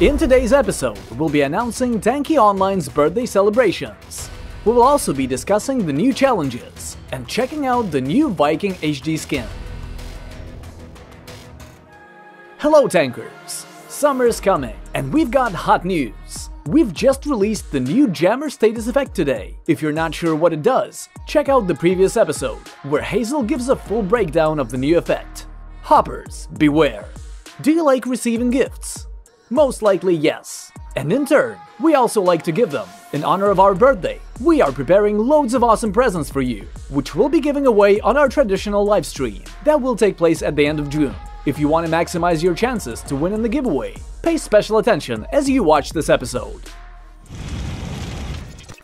In today's episode, we'll be announcing Tanki Online's birthday celebrations. We will also be discussing the new challenges and checking out the new Viking HD skin. Hello tankers! Summer's coming and we've got hot news. We've just released the new Jammer status effect today. If you're not sure what it does, check out the previous episode, where Hazel gives a full breakdown of the new effect. Hoppers, beware! Do you like receiving gifts? Most likely yes. And in turn, we also like to give them. In honor of our birthday, we are preparing loads of awesome presents for you, which we'll be giving away on our traditional live stream that will take place at the end of June. If you want to maximize your chances to win in the giveaway, pay special attention as you watch this episode.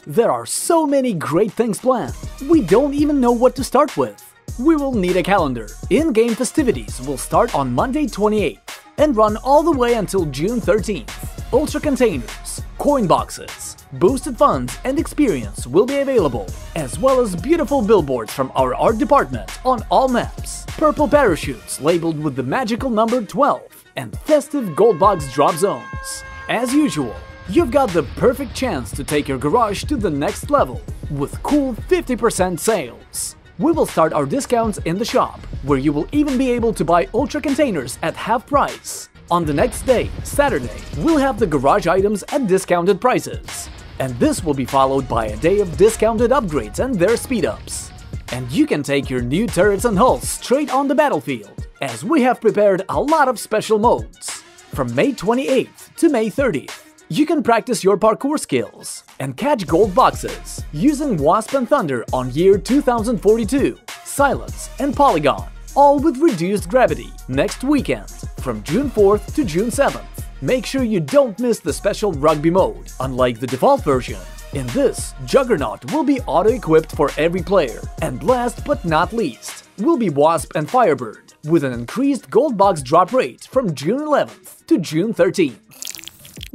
There are so many great things planned, we don't even know what to start with. We will need a calendar. In-game festivities will start on Monday 28th and run all the way until June 13th. Ultra containers, coin boxes, boosted funds and experience will be available, as well as beautiful billboards from our art department on all maps, purple parachutes labeled with the magical number 12, and festive gold box drop zones. As usual, you've got the perfect chance to take your garage to the next level with cool 50% sales. We will start our discounts in the shop, where you will even be able to buy ultra containers at half price. On the next day, Saturday, we'll have the garage items at discounted prices. And this will be followed by a day of discounted upgrades and their speed-ups. And you can take your new turrets and hulls straight on the battlefield, as we have prepared a lot of special modes. From May 28th to May 30th, you can practice your parkour skills and catch gold boxes using Wasp and Thunder on year 2042, Silence and Polygon, all with reduced gravity next weekend from June 4th to June 7th. Make sure you don't miss the special rugby mode, unlike the default version. In this, Juggernaut will be auto-equipped for every player, and last but not least, will be Wasp and Firebird, with an increased gold box drop rate from June 11th to June 13th.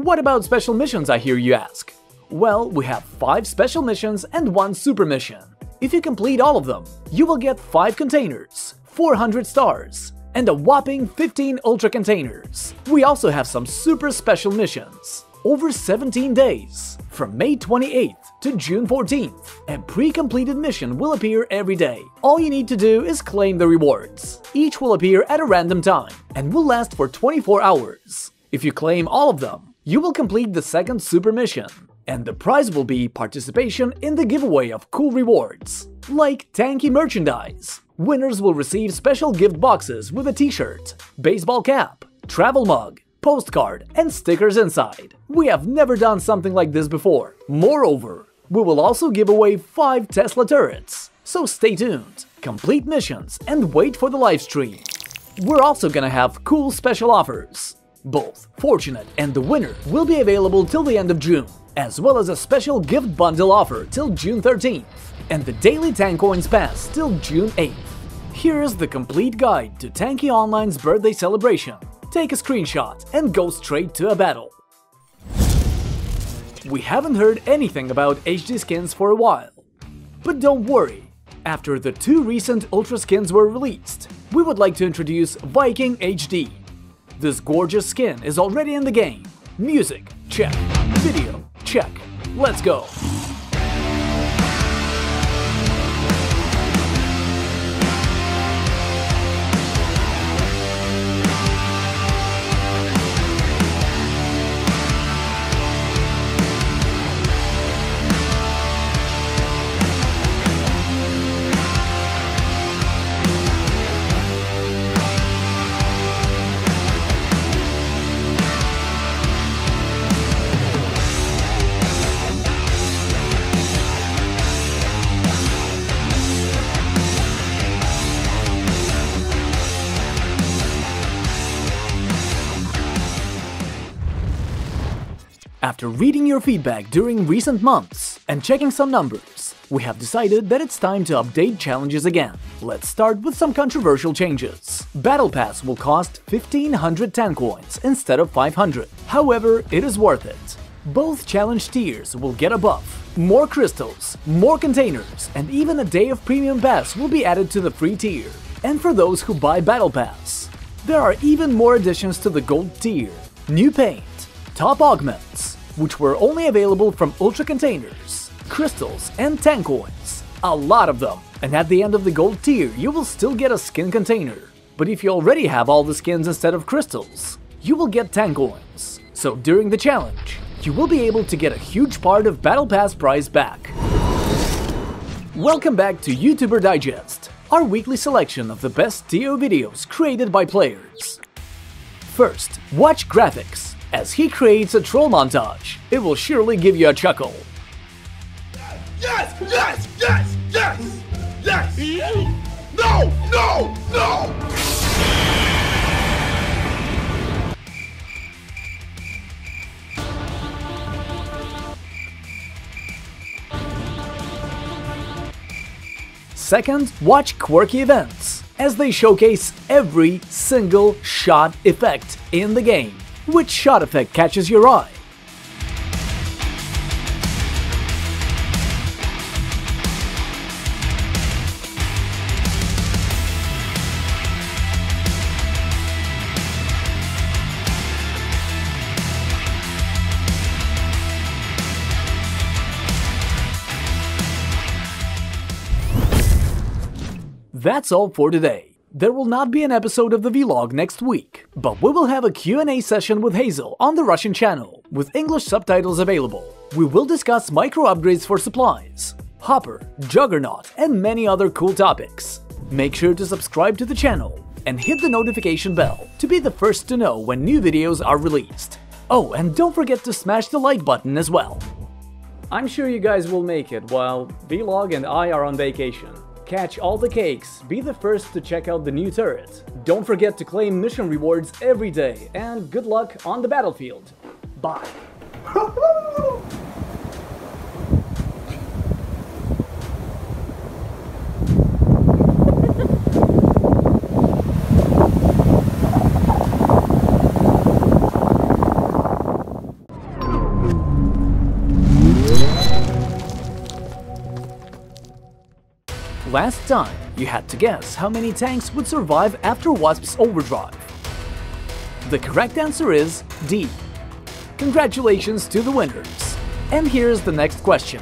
What about special missions, I hear you ask? Well, we have 5 special missions and 1 super mission. If you complete all of them, you will get 5 containers, 400 stars, and a whopping 15 ultra containers. We also have some super special missions. Over 17 days, from May 28th to June 14th, a pre-completed mission will appear every day. All you need to do is claim the rewards. Each will appear at a random time and will last for 24 hours. If you claim all of them, you will complete the second super mission, and the prize will be participation in the giveaway of cool rewards, like Tanki merchandise. Winners will receive special gift boxes with a t-shirt, baseball cap, travel mug, postcard, and stickers inside. We have never done something like this before. Moreover, we will also give away 5 Tesla turrets. So stay tuned, complete missions, and wait for the live stream. We're also gonna have cool special offers. Both Fortunate and the winner will be available till the end of June, as well as a special gift bundle offer till June 13th, and the daily Tank Coins Pass till June 8th. Here is the complete guide to Tanki Online's birthday celebration. Take a screenshot and go straight to a battle. We haven't heard anything about HD skins for a while. But don't worry, after the two recent Ultra skins were released, we would like to introduce Viking HD. This gorgeous skin is already in the game. Music, check. Video, check. Let's go. After reading your feedback during recent months and checking some numbers, we have decided that it's time to update challenges again. Let's start with some controversial changes. Battle Pass will cost 1500 10 coins instead of 500. However, it is worth it. Both challenge tiers will get a buff. More crystals, more containers, and even a day of premium pass will be added to the free tier. And for those who buy Battle Pass, there are even more additions to the gold tier. New paint, top augments, which were only available from Ultra Containers, Crystals, and Tank Coins. A lot of them, and at the end of the gold tier you will still get a skin container. But if you already have all the skins instead of crystals, you will get Tank Coins. So during the challenge, you will be able to get a huge part of Battle Pass prize back. Welcome back to YouTuber Digest, our weekly selection of the best TO videos created by players. First, watch Graphics, as he creates a troll montage. It will surely give you a chuckle. Yes! Yes! Yes! Yes! Yes! No! No! No! Second, watch quirky events, as they showcase every single shot effect in the game. Which shot effect catches your eye? That's all for today. There will not be an episode of the vlog next week, but we will have a Q&A session with Hazel on the Russian channel, with English subtitles available. We will discuss micro upgrades for supplies, Hopper, Juggernaut, and many other cool topics. Make sure to subscribe to the channel and hit the notification bell to be the first to know when new videos are released. Oh, and don't forget to smash the like button as well. I'm sure you guys will make it while Vlog and I are on vacation. Catch all the cakes, be the first to check out the new turret. Don't forget to claim mission rewards every day, and good luck on the battlefield. Bye. Last time, you had to guess how many tanks would survive after Wasp's overdrive. The correct answer is D. Congratulations to the winners. And here's the next question.